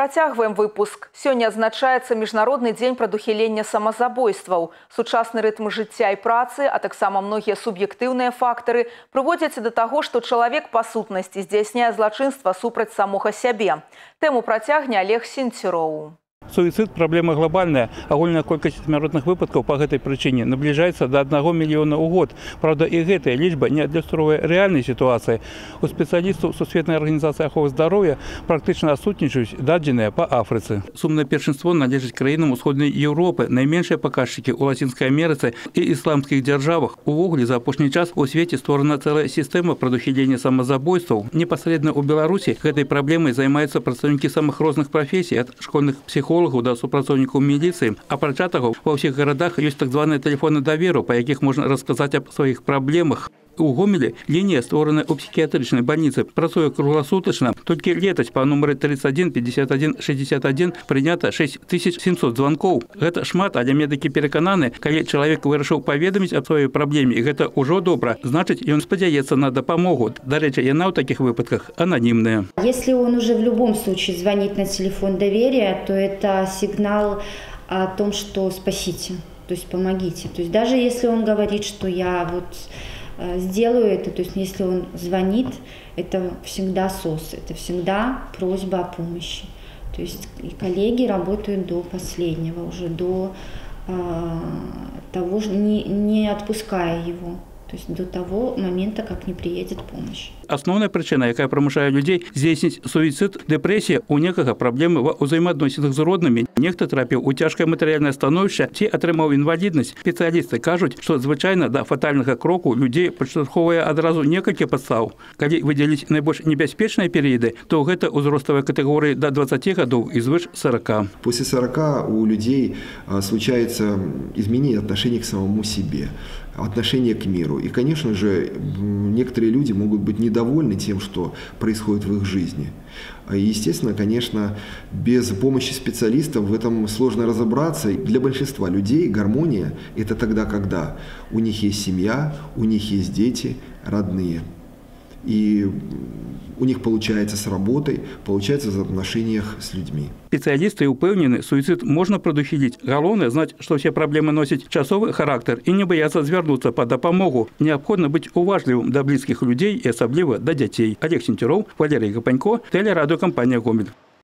Працягваем выпуск. Сёння адзначаецца міжнародны дзень прадухілення самазабойстваў. Сучасны рытм жыцця і працы, а таксама многія суб'ектыўныя фактары прыводзяць да таго, што чалавек па сутнасці здзяйсняе злачынства супраць самога сябе. Тэму працягне Олег Сінціроў. Суицид – проблема глобальная. Агульная колькасць смяротных выпадкаў па гэтай прычыне набліжаецца да 1 мільёна ў год. Праўда, і гэтая лічба не адлюстроўвае рэальнай сітуацыі. У спецыялістаў Сусветнай арганізацыі аховы здароўя практычна адсутнічаюць дадзеныя па Афрыцы. Сумнае першынство належыць краінам усходняй Еўропы, найменшыя паказчыкі ў лацінскай Амерыцы і ісламскіх дзяржавах. Увогуле за апошні час у свеце створана цэлая сістэма прадухілення самазабойстваў. Непасрэдна ў Беларусі гэтай праблемай займаюцца прадстаўнікі самых розных прафесій ад школьных псіхологаў псіхолагаў да супрацоўнікаў міліцыі апрача таго ва ўсіх гарадах ёсць так званыя тэлефоны даверу па якіх можна расказаць аб сваіх праблемах у гомеле лінія створана ў псіхіятрычнай бальніцы працуе кругласутачна толькі летась па нумары 31 51 61 прынята 6700 званкоў гэта шмат але медыкі перакананы калі чалавек вырашыў паведаміць аб сваёй праблеме і гэта ўжо добра значыць ён спадзяецца на дапамогу дарэчы яна ў такіх выпадках ананімная если он уже в любом случае звонит на телефон доверия то это сигнал о том что спасите то есть помогите то есть даже если он говорит что я вот Э, сделаю это, то есть если он звонит, это всегда СОС, это всегда просьба о помощи. То есть и коллеги работают до последнего, уже до э, того, не, не отпуская его. То есть до того момента, как не приедет помощь. Основная причина, якая прымушае людзей здзейсніць суіцид, дэпрэсія, у некага праблемы ва ўзаемаадносінах з роднымі. Нехта трапіў у цяжкае матэрыяльнае становішча ці атрымаў інваліднасць. Спецыялісты кажуць, што звычайна да фатальнага кроку людзей падштурхоўвае адразу некалькі падстаў. Калі выдзеліць найбольш небяспечныя перыяды, то гэта ўзроставыя катэгорыі да 20 гадоў і звыш 40. После 40 у людей случается изменение отношения к самому себе отношение к миру. И, конечно же, некоторые люди могут быть недовольны тем, что происходит в их жизни. И, естественно, конечно, без помощи специалистов в этом сложно разобраться. Для большинства людей гармония – это тогда, когда у них есть семья, у них есть дети, родные И у них получается с работой, получается в отношениях с людьми. Специалисты упэўнены, суицид можно прадухіліць. Галоўнае знаць, што ўсе праблемы носяць часовы характар і не баяцца звярнуцца па дапамогу. Неабходна быць уважлівым да блізкіх людзей і асабліва да дзяцей. Олег Сенцюроў, Валерий Гапанько, тэлерадыёкампанія Гомель.